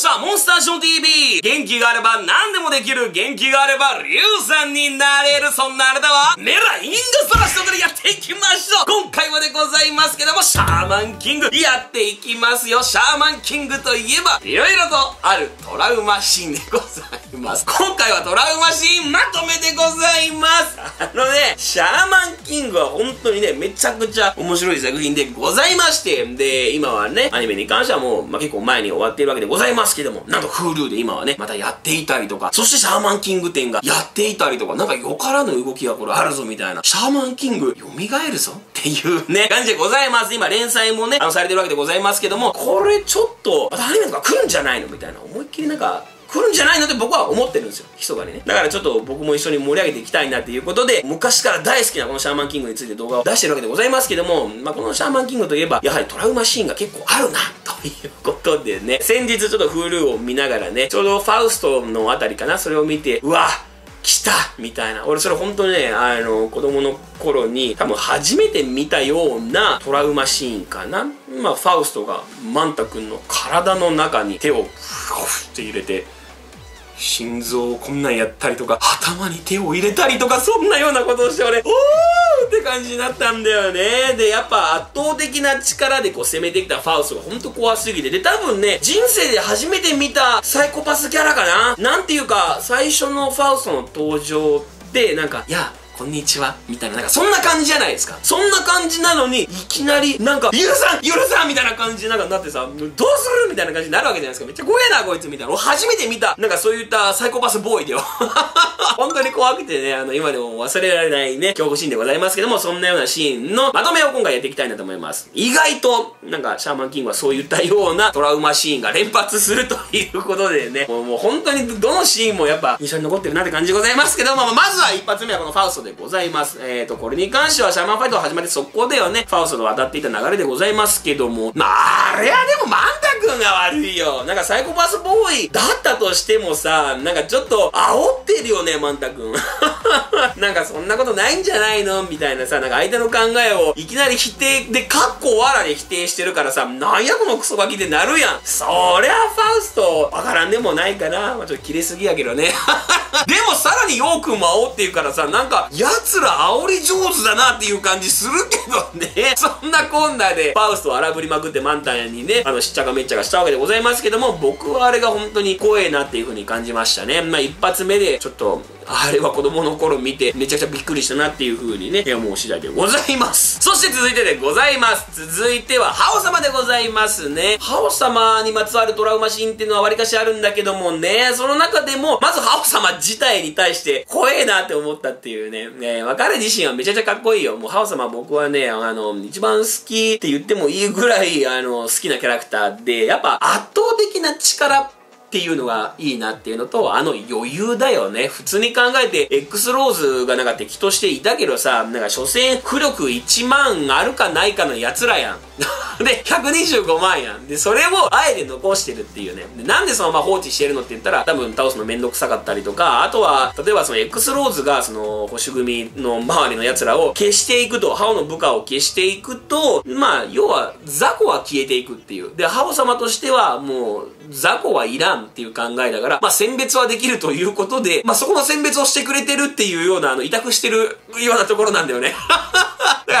したモンスターショー TV! 元気があれば何でもできる元気があればリュウさんになれる。そんなあなたはメライングストラストでやっていきましょう。今回はでございますけどもシャーマンキング。やっていきますよ。シャーマンキングといえば色々とあるトラウマシーンでございます。今回はトラウマシーンまとめでございます。あのねシャーマンキングは本当にねめちゃくちゃ面白い作品でございまして。で今はねアニメに関してはもう、まあ、結構前に終わっているわけでございますけども。んと Hulu で今はねまたやっていたりとか。そしてシャーマンキング展がやっていたりとか。なんかよからぬ動きがこれあるぞみたいな。シャーマンキング蘇るぞっていうね 感じでございます。今連載もねあのされてるわけでございますけども。これちょっとまたアニメとか来るんじゃないのみたいな。思いっきりなんか来るんじゃないのって僕は思ってるんですよ密かにねだからちょっと僕も一緒に盛り上げていきたいなっていうことで昔から大好きなこのシャーマンキングについて動画を出してるわけでございますけども、まあ、このシャーマンキングといえばやはりトラウマシーンが結構あるなということでね先日ちょっと Hulu を見ながらねちょうどファウストのあたりかなそれを見てうわ来たみたいな。俺それ本当にね、あの、子供の頃に多分初めて見たようなトラウマシーンかな。まあ、ファウストがマンタ君の体の中に手をふわって入れて、心臓をこんなんやったりとか、頭に手を入れたりとか、そんなようなことをして俺、おーって感じになったんだよね。で、やっぱ圧倒的な力でこう攻めてきたファウストがほんと怖すぎて。で、多分ね、人生で初めて見たサイコパスキャラかな。なんていうか、最初のファウストの登場って、なんか、いや、こんにちはみたいな、なんかそんな感じじゃないですか。そんな感じなのに、いきなり、なんか、ゆるさんゆるさんみたいな感じなんかなってさ、どうする？みたいな感じになるわけじゃないですか。めっちゃ怖えな、こいつみたいな。俺初めて見た、なんかそういったサイコパスボーイでは。本当に怖くてね、あの、今でも忘れられないね、恐怖シーンでございますけども、そんなようなシーンのまとめを今回やっていきたいなと思います。意外と、なんか、シャーマンキングはそういったようなトラウマシーンが連発するということでね、もうもう本当にどのシーンもやっぱ印象に残ってるなって感じでございますけども、まずは一発目はこのファウストででございます。えーと、これに関してはシャーマンファイト始まって速攻ではね、ファウストと渡っていた流れでございますけども、まあ、あれはでもマンタ君が悪いよ。なんかサイコパスボーイだったとしてもさ、なんかちょっと煽ってるよね、マンタ君。なんかそんなことないんじゃないの？みたいなさ、なんか相手の考えをいきなり否定で、カッコわらで否定してるからさ、なんやこのクソガキってなるやん。そりゃファウスト、わからんでもないかな。まあ、ちょっと切れすぎやけどね。でもさらにヨー君も煽ってるからさ、なんか、奴ら煽り上手だなっていう感じするけどね。そんなこんなで、ファウストを荒ぶりまくってマンタンにね、あの、しっちゃかめっちゃかしたわけでございますけども、僕はあれが本当に怖えなっていう風に感じましたね。まあ、一発目で、ちょっと、あれは子供の頃見て、めちゃくちゃびっくりしたなっていう風にね、思う次第でございます。そして続いてでございます。続いては、ハオ様でございますね。ハオ様にまつわるトラウマシーンっていうのはわりかしあるんだけどもね、その中でも、まずハオ様自体に対して、怖えなって思ったっていうね、ね、彼自身はめちゃくちゃかっこいいよ。もうハオ様僕はね、あの、一番好きって言ってもいいぐらい、あの、好きなキャラクターで、やっぱ圧倒的な力っっていうのがいいなっていうのと、あの余裕だよね。普通に考えて、X ローズがなんか敵としていたけどさ、なんか所詮、浮力1万あるかないかの奴らやん。で、125万やん。で、それをあえて残してるっていうね。で、なんでそのまま放置してるのって言ったら、多分倒すのめんどくさかったりとか、あとは、例えばその X ローズが、その、保守組の周りの奴らを消していくと、ハオの部下を消していくと、まあ、要は、雑魚は消えていくっていう。で、ハオ様としては、もう、雑魚はいらんっていう考えだから、まあ、選別はできるということで、まあ、そこの選別をしてくれてるっていうような、あの、委託してるようなところなんだよね。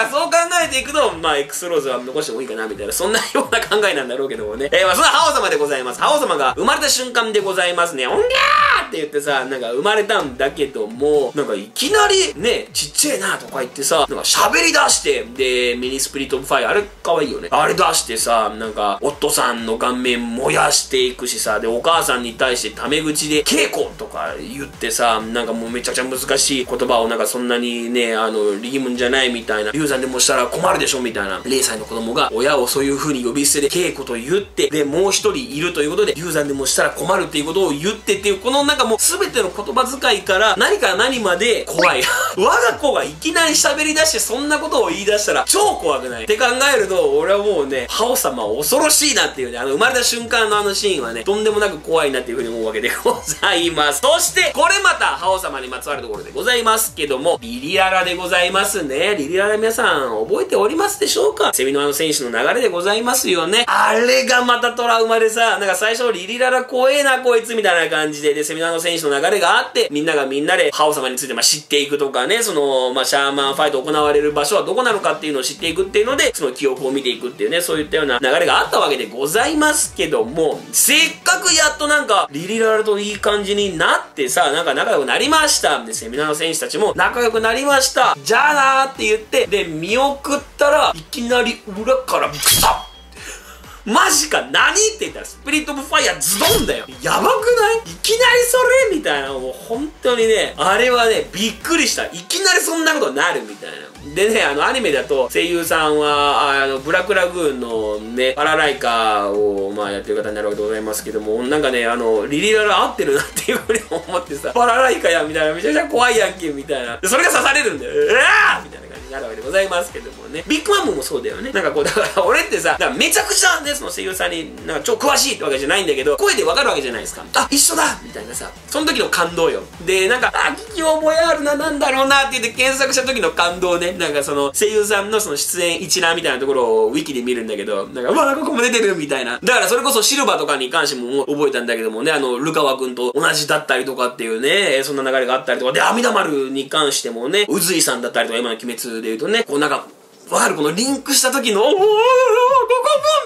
からそう考えていくと、まあ、X ローズは残してもいいかな、みたいな、そんなような考えなんだろうけどもね。えー、まあ、そんなハオ様でございます。ハオ様が生まれた瞬間でございますね。おんぎゃーって言ってさ、なんか生まれたんだけども、なんかいきなり、ね、ちっちゃいなとか言ってさ、なんか喋り出して、で、ミニスピリットファイア、あれ可愛いよね。あれ出してさ、なんか、お父さんの顔面燃やしていくしさ、で、お母さんに対してタメ口で、茎子とか言ってさ、なんかもうめちゃくちゃ難しい言葉をなんかそんなにね、あの、リームンじゃないみたいな、流産でもしたら困るでしょみたいな、0歳の子供が親をそういう風に呼び捨てで稽古と言って、で、もう一人いるということで、流産でもしたら困るっていうことを言ってっていう、このなんかもう全ての言葉遣いから何から何まで怖い。我が子がいきなり喋り出してそんなことを言い出したら超怖くないって考えると、俺はもうね、ハオ様恐ろしいなっていうね、あの生まれた瞬間のあのシーンはね、とんでもなく怖いなっていうふうに思うわけでございます。そして、これまたハオ様にまつわるところでございますけども、リリアラでございますね。リリアラ皆皆さん覚えておりますでしょうか？セミのあの選手の流れでございますよね。あれがまたトラウマでさ、なんか最初リリララ怖えなこいつみたいな感じで、で、セミナーの選手の流れがあって、みんながみんなでハオ様についてまあ知っていくとかね、その、まあシャーマンファイト行われる場所はどこなのかっていうのを知っていくっていうので、その記憶を見ていくっていうね、そういったような流れがあったわけでございますけども、せっかくやっとなんか、リリララといい感じになってさ、なんか仲良くなりました。で、セミナーの選手たちも仲良くなりました。じゃあなーって言って、で、見送ったら、いきなり裏からグサッ。マジか何って言ったらスピリットオブファイヤーズドンだよ。やばくない？いきなりそれ？みたいな。もう本当にね。あれはねびっくりした。いきなりそんなことになるみたいな。でねあのアニメだと声優さんはあのブラックラグーンのねパラライカをまあやってる方になるわけでございますけどもなんかねあのリリララ合ってるなっていうふうに思ってさパラライカやみたいな。めちゃくちゃ怖いやんけみたいな。でそれが刺されるんだよ。うわーみたいな。なるわけでございますけどもね。ビッグマムもそうだよね。なんかこう、だから 俺ってさ、めちゃくちゃね、その声優さんになんか超詳しいってわけじゃないんだけど、声でわかるわけじゃないですか。あ、一緒だみたいなさ、その時の感動よ。で、なんか、あ、聞き覚えあるな、なんだろうなって言って検索した時の感動ね。なんかその声優さんのその出演一覧みたいなところをウィキで見るんだけど、なんか、うわ、なんかここも出てるみたいな。だからそれこそシルバーとかに関しても覚えたんだけどもね、あの、ルカワ君と同じだったりとかっていうね、そんな流れがあったりとか、で、阿弥陀丸に関してもね、宇髄さんだったりとか、今の鬼滅で言うとね、こうなんか、わかる？このリンクした時の、おー、ここも？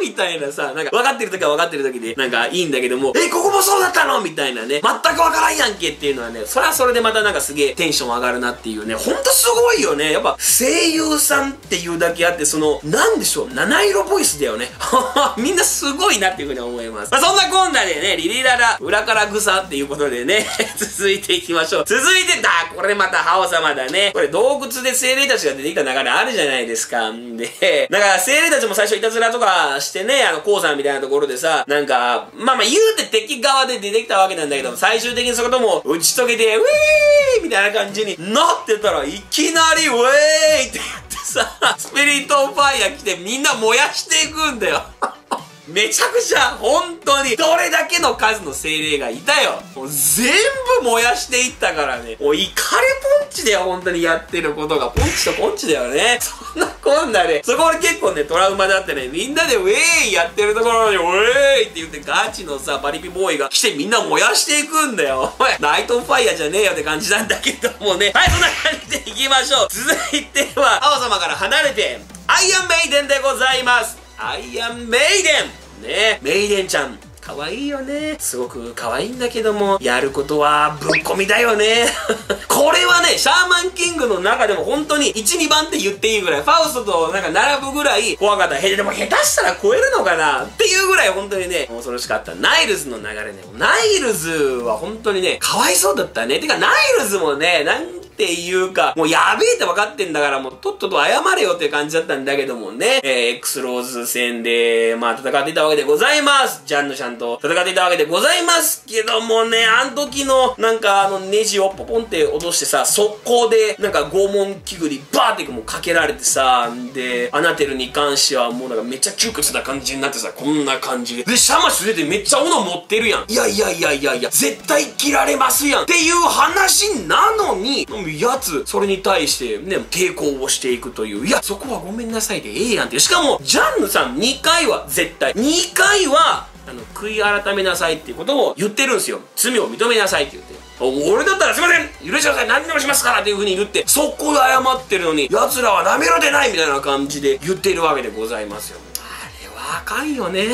みたいなさ、なんか分かってる時は分かってる時で、なんかいいんだけども、え、ここもそうだったの？みたいなね、全く分からんやんけっていうのはね、それはそれでまたなんかすげえテンション上がるなっていうね、ほんとすごいよね。やっぱ声優さんっていうだけあって、その、なんでしょう、七色ボイスだよね。みんなすごいなっていうふうに思います。まあ、そんなこんなでね、リリララ、裏から草っていうことでね、続いていきましょう。続いてだ、これまたハオ様だね。これ洞窟で精霊たちが出てきた流れあるじゃないですか。か。んで、だから精霊たちも最初いたずらとかしてね、あの、鉱山みたいなところでさ、なんか、まあまあ言うて敵側で出てきたわけなんだけど、最終的にそことも打ち解けて、ウィーみたいな感じになってたらいきなりウェーイって言ってさ、スピリットオンファイヤー来てみんな燃やしていくんだよ。めちゃくちゃ、本当に、どれだけの数の精霊がいたよ。もう全部燃やしていったからね。もうイカレポンチだよ、本当にやってることが。ポンチとポンチだよね。そんなこんなね、そこ俺結構ね、トラウマだってね、みんなでウェーイやってるところに、ウェーイって言ってガチのさ、パリピボーイが来てみんな燃やしていくんだよ。お前、ナイトファイヤーじゃねえよって感じなんだけどもね。はい、そんな感じでいきましょう。続いては、青様から離れて、アイアンメイデンでございます。アイアンメイデンねメイデンちゃん可愛いよね。すごく可愛いんだけども、やることはぶっ込みだよね。これはね、シャーマンキングの中でも本当に1、2番って言っていいぐらい、ファウストとなんか並ぶぐらい怖かった。へでも下手したら超えるのかなっていうぐらい本当にね、恐ろしかった。ナイルズの流れね。ナイルズは本当にね、かわいそうだったね。てか、ナイルズもね、なんっていうか、もうやべえって分かってんだから、もうとっとと謝れよっていう感じだったんだけどもね、えー、X ローズ戦で、まあ戦っていたわけでございます。ジャンヌちゃんと戦っていたわけでございますけどもね、あの時の、なんかあのネジをポポンって落としてさ、速攻で、なんか拷問器具にバーってもうかけられてさ、で、アナテルに関してはもうなんかめっちゃ窮屈な感じになってさ、こんな感じで。で、シャマシュ出てめっちゃ斧持ってるやん。いやいやいやいやいや、絶対切られますやん。っていう話なのに、やつ、それに対してね、抵抗をしていくという、いや、そこはごめんなさいでええやんって。しかも、ジャンヌさん2回は絶対、2回は、あの、悔い改めなさいっていうことを言ってるんですよ。罪を認めなさいって言って。俺だったらすいません許してください何でもしますからっていう風に言って、速攻で謝ってるのに、奴らは舐めろでないみたいな感じで言ってるわけでございますよ。あれはあかんよね。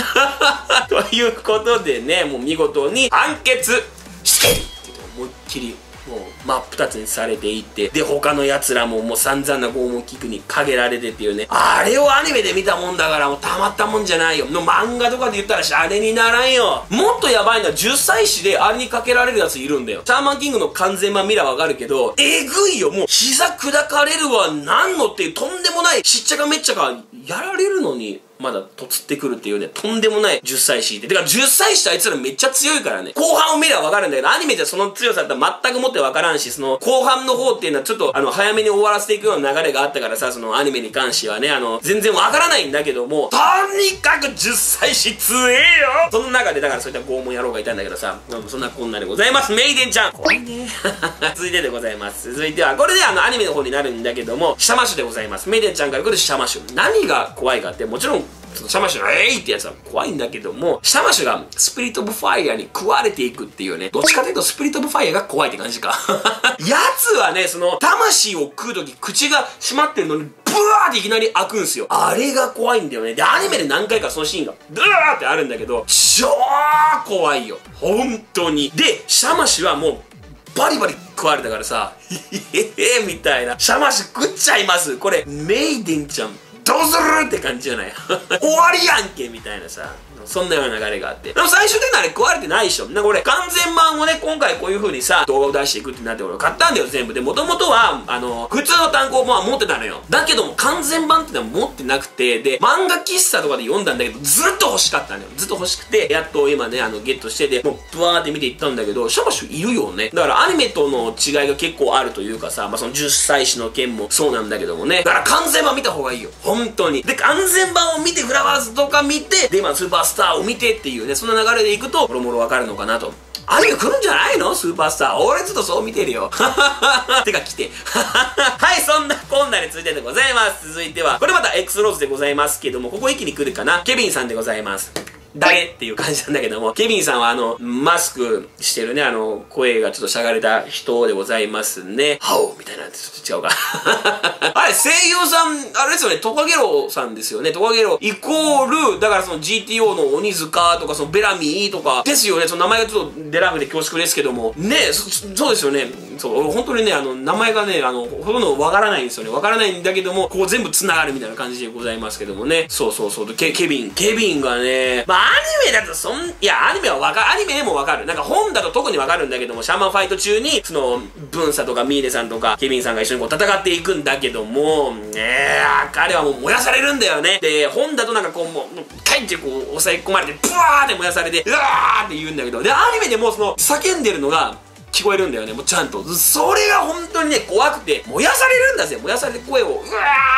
ということでね、もう見事に判決してるって思いっきりもう真っ二つにされていって、で、他の奴らももう散々な拷問器具にかけられてっていうね、あれをアニメで見たもんだからもうたまったもんじゃないよ。の漫画とかで言ったらシャレにならんよ。もっとやばいのは10歳児であれにかけられる奴いるんだよ。シャーマンキングの完全版見らわかるけど、えぐいよ。もう膝砕かれるわ、なんのっていうとんでもないしっちゃかめっちゃかやられるのに、まだとつってくるっていうね、とんでもない10歳死って。てか10歳死とあいつらめっちゃ強いからね。後半を見ればわかるんだけど、アニメじゃその強さって全くもってわからんし、その後半の方っていうのはちょっとあの早めに終わらせていくような流れがあったからさ、そのアニメに関してはね、あの、全然わからないんだけども、とにかく10歳死強えよその中でだからそういった拷問野郎がいたんだけどさ、そんなこんなでございます。メイデンちゃん怖いね。続いてでございます。続いては、これであのアニメの方になるんだけども、シャマシュでございます。メイデンちゃんから来るシャマシュ。何が怖いかって、もちろんそのシャマシュのえいってやつは怖いんだけども、シャマシュがスピリットオブファイヤーに食われていくっていうね、どっちかというとスピリットオブファイヤーが怖いって感じか。やつはね、その、魂を食うとき口が閉まってるのに、ブワーっていきなり開くんすよ。あれが怖いんだよね。で、アニメで何回かそのシーンが、ブワーってあるんだけど、超怖いよ。本当に。で、シャマシュはもう、バリバリ食われたからさ、へへへみたいな。シャマシュ食っちゃいます。これ、メイデンちゃん、どうするって感じじゃない 終わりやんけみたいなさ。そんなような流れがあって。でも最終的にはあれ食われてないでしょ。なんか俺、完全版をね、今回こういう風にさ、動画を出していくってなって俺買ったんだよ、全部。で、もともとは、あの、普通の単行本は持ってたのよ。だけども、完全版ってのは持ってなくて、で、漫画喫茶とかで読んだんだけど、ずっと欲しかったのよ。ずっと欲しくて、やっと今ね、あの、ゲットしてて、もう、ブワーって見ていったんだけど、シャバシュいるよね。だからアニメとの違いが結構あるというかさ、まあ、その10歳児の件もそうなんだけどもね。だから完全版見た方がいいよ。本当に。で、完全版を見て、フラワーズとか見て、で、今、スーパースターを見てっていうね、そんな流れでいくと、もろもろわかるのかなと。アニメ来るんじゃないの？スーパースター。俺ちょっとそう見てるよ。てか来て。はい、そんなこんなについてでございます。続いては、これまた X ローズでございますけども、ここ一気に来るかな？ケビンさんでございます。誰っていう感じなんだけども、ケビンさんはあの、マスクしてるね、あの、声がちょっとしゃがれた人でございますね。ハオみたいな、ちょっと違うか。あれ、声優さん、あれですよね、トカゲロさんですよね。トカゲロイコール、だからその GTO の鬼塚とか、そのベラミーとか、ですよね。その名前がちょっとデラーメで恐縮ですけども。ねそ、そうですよね。そう、本当にね、あの、名前がね、あの、ほとんどわからないんですよね。わからないんだけども、こう全部繋がるみたいな感じでございますけどもね。そうそうそう。ケケビン、ケビンがね、まあ、アニメだとそん、いや、アニメはわかる、アニメでもわかる。なんか本だと特にわかるんだけども、シャーマンファイト中に、その、ブンサとかミーネさんとか、ケビンさんが一緒にこう戦っていくんだけども、ねえ、彼はもう燃やされるんだよね。で、本だとなんかこう、もう、かいってこう、抑え込まれて、ブワーって燃やされて、うわーって言うんだけど、で、アニメでもその、叫んでるのが、聞こえるんだよね、もうちゃんと。それが本当にね、怖くて、燃やされるんだぜ。燃やされて声を、うわ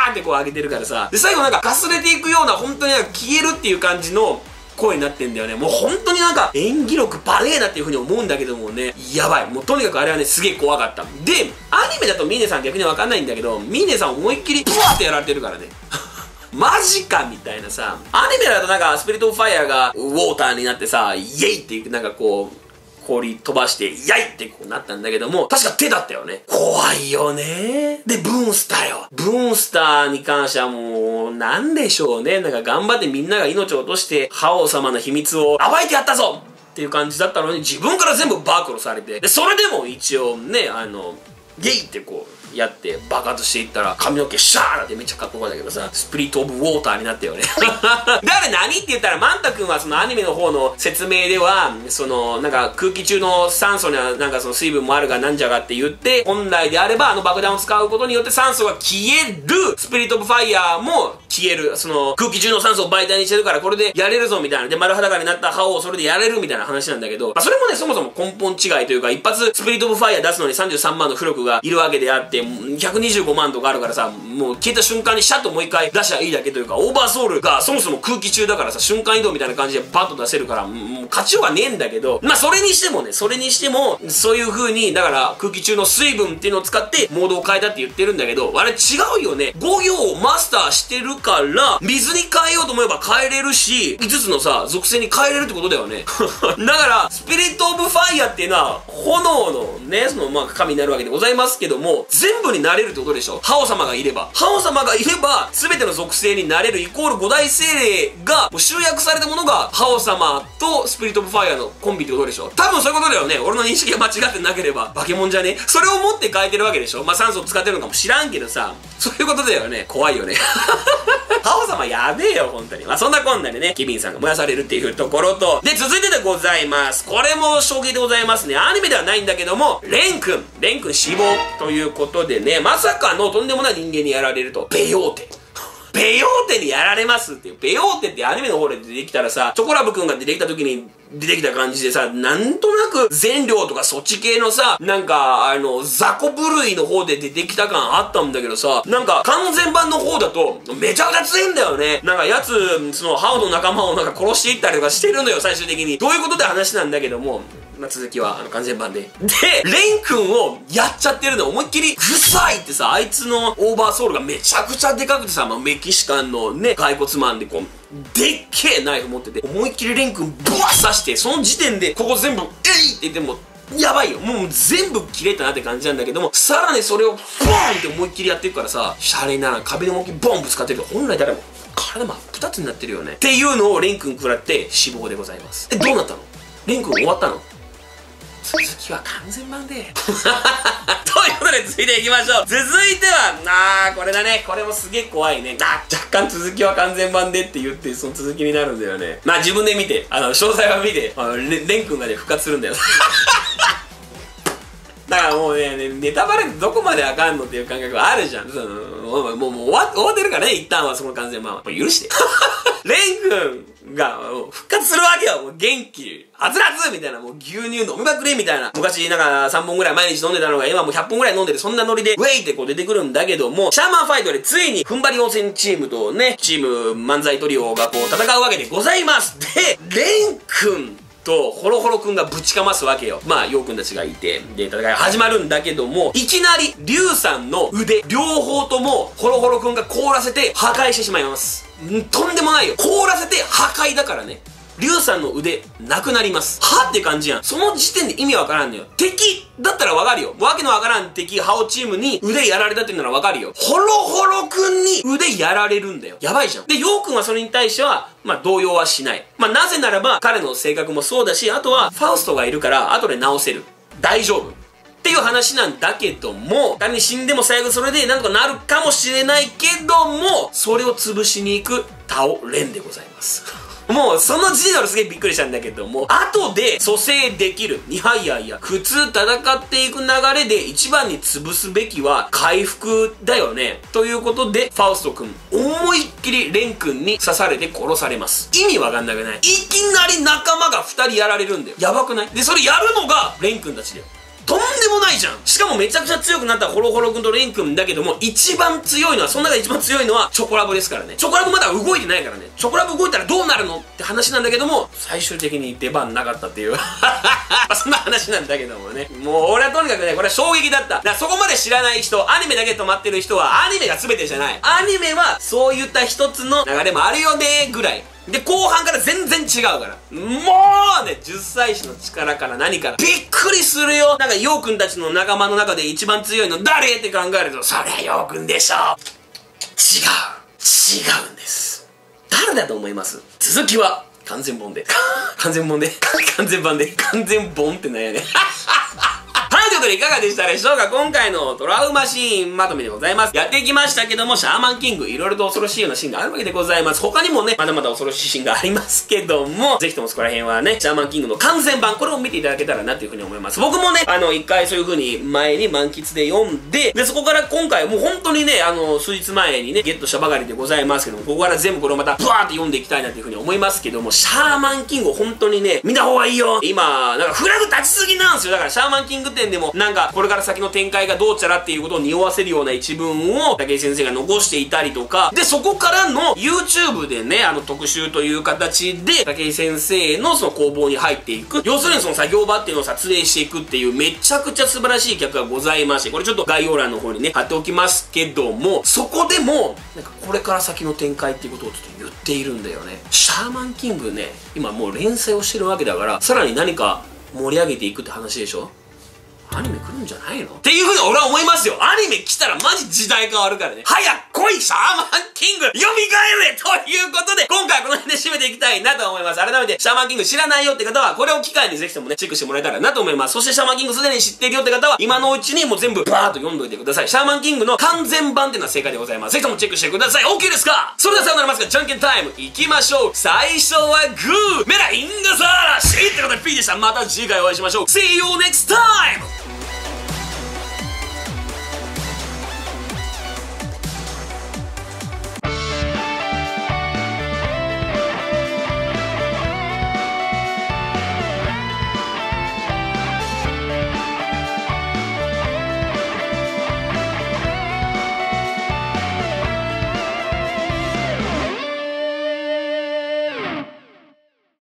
ーってこう上げてるからさ。で、最後なんか、かすれていくような、本当になんか消えるっていう感じの、声になってんだよね。もう本当になんか演技力バレーだっていう風に思うんだけどもね、やばい。もうとにかくあれはね、すげえ怖かった。で、アニメだとミーネさん逆にわかんないんだけど、ミーネさん思いっきりブワーってやられてるからね。マジかみたいなさ、アニメだとなんかスピリットオフファイアがウォーターになってさ、イエイってなんかこう、氷飛ばして、やいってこうなったんだけども、確か手だったよね。怖いよね。で、ブーンスターよ。ブーンスターに関してはもう、なんでしょうね。なんか頑張ってみんなが命を落として、覇王様の秘密を暴いてやったぞっていう感じだったのに、自分から全部暴露されて、で、それでも一応ね、あの、ゲイってこう、やって爆発していったら髪の毛シャーってめっちゃかっこよかったけどさスプリットオブウォーターになったよね。であれ何って言ったらマンタ君はそのアニメの方の説明ではそのなんか空気中の酸素にはなんかその水分もあるがなんじゃがって言って本来であればあの爆弾を使うことによって酸素が消える。スピリットオブファイヤーも消える。その空気中の酸素を媒体にしてるからこれでやれるぞみたいな。で丸裸になった歯をそれでやれるみたいな話なんだけど、まあ、それもねそもそも根本違いというか一発スピリットオブファイヤー出すのに33万の付録がいるわけであって125万とかあるからさもう消えた瞬間にシャッともう一回出しゃいいだけというかオーバーソウルがそもそも空気中だからさ瞬間移動みたいな感じでバッと出せるからもう勝ちようがねえんだけどまあそれにしてもねそれにしてもそういう風にだから空気中の水分っていうのを使ってモードを変えたって言ってるんだけどあれ違うよね。5行をマスターしてるから水に変えようと思えば変えれるし5つのさ属性に変えれるってことだよね。だからスピリットオブファイヤーっていうのは炎のねそのまあ神になるわけでございますけども全全部になれるってことでしょ？ハオ様がいれば。ハオ様がいれば全ての属性になれるイコール五大精霊がもう集約されたものがハオ様とスピリットオブファイアのコンビってことでしょ？多分そういうことだよね。俺の認識が間違ってなければ化け物じゃね？それを持って変えてるわけでしょ？まあ酸素を使ってるのかも知らんけどさ。そういうことだよね。怖いよね。ハオ様まあやべえよ、本当に。まあ、そんなこんなでね、ケビンさんが燃やされるっていうところと、で、続いてでございます。これも衝撃でございますね。アニメではないんだけども、レン君。レン君死亡ということでね、まさかのとんでもない人間にやられると、ベヨーテ。ベヨーテにやられますっていう。ベヨーテってアニメの方で出てきたらさ、チョコラブくんが出てきた時に出てきた感じでさ、なんとなく全量とかそっち系のさ、なんか、あの、雑魚部類の方で出てきた感あったんだけどさ、なんか完全版の方だと、めちゃくちゃ強いんだよね。なんかやつ、その、ハウの仲間をなんか殺していったりとかしてるのよ、最終的に。どういうことで話なんだけども、まあ、続きは、あの、完全版で。で、レン君をやっちゃってるの思いっきり、グサイってさ、あいつのオーバーソウルがめちゃくちゃでかくてさ、まあ、メキシカンのね、骸骨マンでこう、でっけえナイフ持ってて、思いっきりレン君ブワッ刺して、その時点で、ここ全部、えいって言っても、やばいよ。もう全部切れたなって感じなんだけども、さらにそれをボーンって思いっきりやっていくからさ、シャレなら壁の動きりボンぶつかってるけど、本来誰も体真っ二つになってるよね。っていうのをレン君食らって死亡でございます。え、どうなったの？レン君終わったの？続きは完全版で。ということで続いていきましょう。続いては、あー、これだね。これもすげえ怖いね。あ、若干続きは完全版でって言って、その続きになるんだよね。まあ自分で見て、あの、詳細は見て、あのレレン君がね、復活するんだよ。だからもうね、ネタバレどこまであかんのっていう感覚はあるじゃん。そのもう、もう、もう終わ終わってるからね、一旦はその完全版は。もう許して。レン君が復活するわけよ。もう元気、はつらつみたいな、もう牛乳飲みまくれみたいな。昔なんか3本ぐらい毎日飲んでたのが今もう100本ぐらい飲んでてそんなノリでウェイってこう出てくるんだけども、シャーマンファイトでついに踏ん張り温泉チームとね、チーム漫才トリオがこう戦うわけでございます。で、レン君と、ホロホロくんがぶちかますわけよ。まあ、ヨウくんたちがいて、で、戦い始まるんだけども、いきなり、リュウさんの腕、両方とも、ホロホロくんが凍らせて破壊してしまいます。んとんでもないよ。凍らせて破壊だからね。リュウさんの腕、なくなります。はって感じやん。その時点で意味わからんのよ。敵だったらわかるよ。わけのわからん敵、ハオチームに腕やられたっていうならわかるよ。ホロホロくんに腕やられるんだよ。やばいじゃん。で、ヨウくんはそれに対しては、まあ、動揺はしない。まあ、なぜならば、彼の性格もそうだし、あとは、ファウストがいるから、後で直せる。大丈夫。っていう話なんだけども、仮に死んでも最後それでなんとかなるかもしれないけども、それを潰しに行くタオレンでございます。もうその時点で俺すげえびっくりしたんだけども、後で蘇生できる。いやいやいや、普通戦っていく流れで一番に潰すべきは回復だよね。ということで、ファウスト君、思いっきりレン君に刺されて殺されます。意味わかんなくない？いきなり仲間が2人やられるんだよ。やばくない？で、それやるのがレン君たちだよ。とんでもないじゃんしかもめちゃくちゃ強くなったホロホロ君とレン君だけども、一番強いのは、その中で一番強いのはチョコラブですからね。チョコラブまだ動いてないからね。チョコラブ動いたらどうなるのって話なんだけども、最終的に出番なかったっていう そんな話なんだけどもね。もう俺はとにかくね、これは衝撃だった。だからそこまで知らない人、アニメだけ止まってる人は、アニメが全てじゃない。アニメは、そういった一つの流れもあるよね、ぐらい。で、後半から全然違うから。もうね、10歳児の力から何から。びっくりするよなんか、ヨウくんたちの仲間の中で一番強いの誰？って考えると、そりゃヨウくんでしょ違う。違うんです。誰だと思います？続きは、完全本で。完全本で。完全版で。完全本ってなんやね。ということでいかがでしたでしょうか？今回のトラウマシーンまとめでございます。やってきましたけども、シャーマンキング、いろいろと恐ろしいようなシーンがあるわけでございます。他にもね、まだまだ恐ろしいシーンがありますけども、ぜひともそこら辺はね、シャーマンキングの完全版、これを見ていただけたらなっていうふうに思います。僕もね、あの、一回そういう風に前に満喫で読んで、で、そこから今回もう本当にね、あの、数日前にね、ゲットしたばかりでございますけども、ここから全部これをまた、ブワーって読んでいきたいなっていうふうに思いますけども、シャーマンキング本当にね、見た方がいいよ今、なんかフラグ立ちすぎなんですよ。だからシャーマンキング店でも、なんか、これから先の展開がどうちゃらっていうことを匂わせるような一文を武井先生が残していたりとか、で、そこからの YouTube でね、あの特集という形で武井先生のその工房に入っていく、要するにその作業場っていうのを撮影していくっていうめちゃくちゃ素晴らしい客がございまして、これちょっと概要欄の方にね、貼っておきますけども、そこでも、なんかこれから先の展開っていうことをちょっと言っているんだよね。シャーマンキングね、今もう連載をしてるわけだから、さらに何か盛り上げていくって話でしょ？アニメ来るんじゃないの？っていうふうに俺は思いますよ。アニメ来たらマジ時代変わるからね。早く来いシャーマンキング蘇れということで、今回はこの辺で締めていきたいなと思います。改めて、シャーマンキング知らないよって方は、これを機会にぜひともね、チェックしてもらえたらなと思います。そしてシャーマンキングすでに知ってるよって方は、今のうちにもう全部バーっと読んどいてください。シャーマンキングの完全版っていうのは正解でございます。ぜひともチェックしてください。OK ですか？それではさよならますが、じゃんけんタイム行きましょう。最初はグーメラインガサーラシーってことで P でした。また次回お会いしましょう。See you next time!